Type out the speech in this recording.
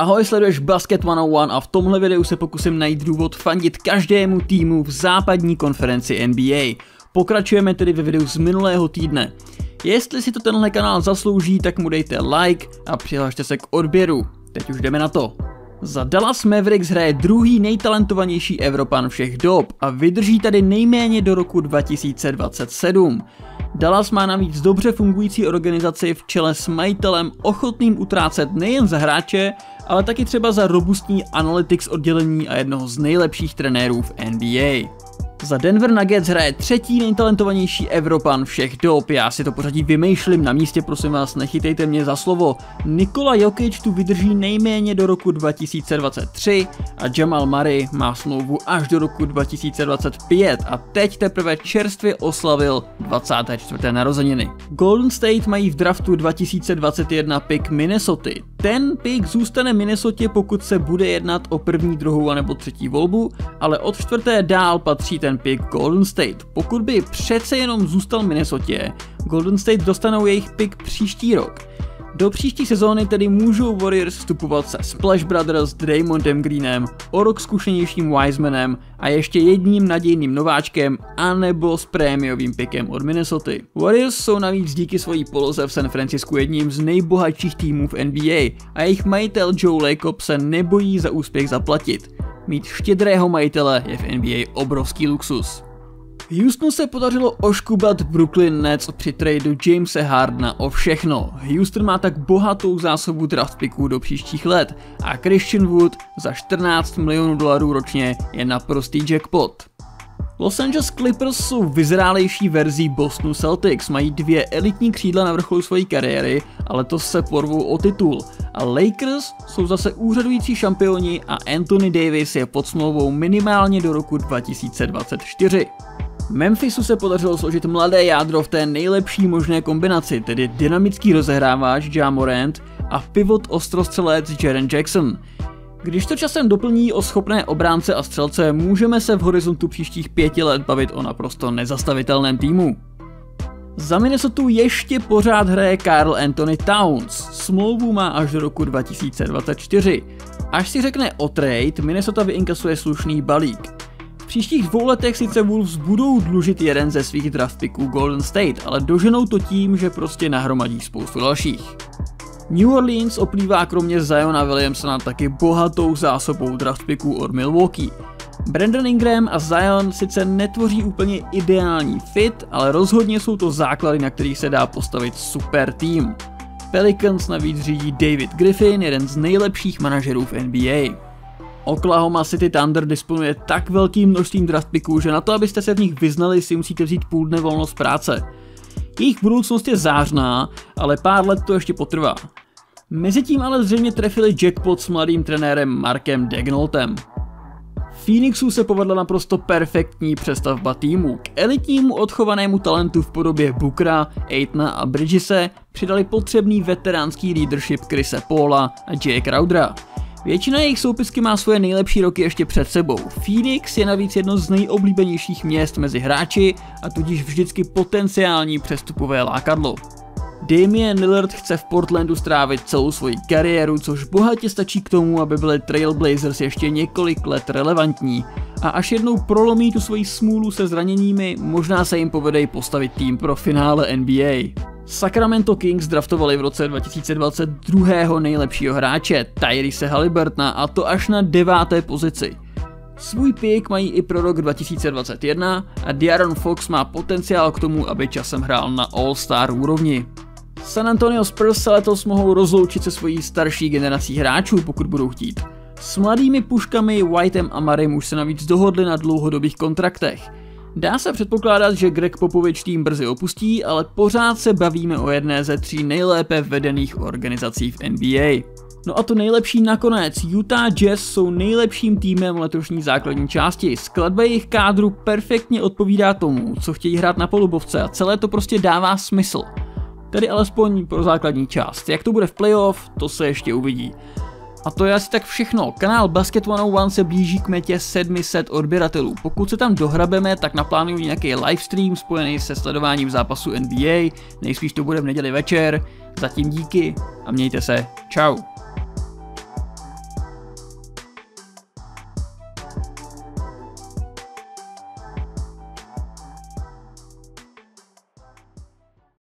Ahoj, sleduješ Basket 101 a v tomhle videu se pokusím najít důvod fandit každému týmu v západní konferenci NBA. Pokračujeme tedy ve videu z minulého týdne. Jestli si to tenhle kanál zaslouží, tak mu dejte like a přihlašte se k odběru. Teď už jdeme na to. Za Dallas Mavericks hraje druhý nejtalentovanější Evropan všech dob a vydrží tady nejméně do roku 2027. Dallas má navíc dobře fungující organizaci v čele s majitelem ochotným utrácet nejen za hráče, ale taky třeba za robustní analytics oddělení a jednoho z nejlepších trenérů v NBA. Za Denver Nuggets hraje třetí nejtalentovanější Evropan všech dob. Já si to pořadí vymýšlím na místě, prosím vás, nechytejte mě za slovo. Nikola Jokic tu vydrží nejméně do roku 2023 a Jamal Murray má smlouvu až do roku 2025 a teď teprve čerstvě oslavil 24. narozeniny. Golden State mají v draftu 2021 pick Minnesota. Ten pick zůstane Minnesota, pokud se bude jednat o první, druhou a nebo třetí volbu, ale od čtvrté dál patří ten pick Golden State. Pokud by přece jenom zůstal Minnesota, Golden State dostanou jejich pick příští rok. Do příští sezóny tedy můžou Warriors vstupovat se Splash Brothers, Draymondem Greenem, o rok zkušenějším Wisemanem a ještě jedním nadějným nováčkem anebo s prémiovým pikem od Minnesota. Warriors jsou navíc díky svojí poloze v San Francisku jedním z nejbohatších týmů v NBA a jejich majitel Joe Lacob se nebojí za úspěch zaplatit. Mít štědrého majitele je v NBA obrovský luxus. Houstonu se podařilo oškubat Brooklyn Nets při tradu Jamesa Hardna o všechno. Houston má tak bohatou zásobu draft picků do příštích let a Christian Wood za 14 milionů dolarů ročně je naprostý jackpot. Los Angeles Clippers jsou vyzrálejší verzí Bostonu Celtics, mají dvě elitní křídla na vrcholu své kariéry, ale to se porvou o titul. A Lakers jsou zase úřadující šampioni a Anthony Davis je pod smlouvou minimálně do roku 2024. Memphisu se podařilo složit mladé jádro v té nejlepší možné kombinaci, tedy dynamický rozehrávač Ja Morant a pivot ostrostřelec Jaren Jackson. Když to časem doplní o schopné obránce a střelce, můžeme se v horizontu příštích pěti let bavit o naprosto nezastavitelném týmu. Za Minnesota ještě pořád hraje Carl Anthony Towns, smlouvu má až do roku 2024. Až si řekne o trade, Minnesota vyinkasuje slušný balík. Příštích dvou letech sice Wolves budou dlužit jeden ze svých draft picků Golden State, ale doženou to tím, že prostě nahromadí spoustu dalších. New Orleans oplývá kromě Ziona Williamsona taky bohatou zásobou draft picků od Milwaukee. Brandon Ingram a Zion sice netvoří úplně ideální fit, ale rozhodně jsou to základy, na kterých se dá postavit super tým. Pelicans navíc řídí David Griffin, jeden z nejlepších manažerů v NBA. Oklahoma City Thunder disponuje tak velkým množstvím draft picků, že na to, abyste se v nich vyznali, si musíte vzít půl dne volnost práce. Jejich budoucnost je zářná, ale pár let to ještě potrvá. Mezitím ale zřejmě trefili jackpot s mladým trenérem Markem Degnoltem. Phoenixu se povedla naprosto perfektní přestavba týmu. K elitnímu odchovanému talentu v podobě Bookera, Aitna a Bridgese přidali potřebný veteránský leadership Chrise Paula a Jay Crowdera. Většina jejich soupisky má svoje nejlepší roky ještě před sebou. Phoenix je navíc jedno z nejoblíbenějších měst mezi hráči a tudíž vždycky potenciální přestupové lákadlo. Damian Lillard chce v Portlandu strávit celou svoji kariéru, což bohatě stačí k tomu, aby byly Trailblazers ještě několik let relevantní. A až jednou prolomí tu svoji smůlu se zraněními, možná se jim povede postavit tým pro finále NBA. Sacramento Kings draftovali v roce 2022. nejlepšího hráče Tyrese Halliburtona a to až na deváté pozici. Svůj pick mají i pro rok 2021 a Diaron Fox má potenciál k tomu, aby časem hrál na All-Star úrovni. San Antonio Spurs se letos mohou rozloučit se svojí starší generací hráčů, pokud budou chtít. S mladými puškami Whiteem a Marym už se navíc dohodli na dlouhodobých kontraktech. Dá se předpokládat, že Greg Popovič tým brzy opustí, ale pořád se bavíme o jedné ze tří nejlépe vedených organizací v NBA. No a to nejlepší nakonec, Utah Jazz jsou nejlepším týmem letošní základní části. Skladba jejich kádru perfektně odpovídá tomu, co chtějí hrát na polubovce a celé to prostě dává smysl. Tedy alespoň pro základní část. Jak to bude v playoff, to se ještě uvidí. A to je asi tak všechno. Kanál Basket 101 se blíží k metě 700 odběratelů. Pokud se tam dohrabeme, tak naplánuju nějaký livestream spojený se sledováním zápasu NBA. Nejspíš to bude v neděli večer. Zatím díky a mějte se. Ciao.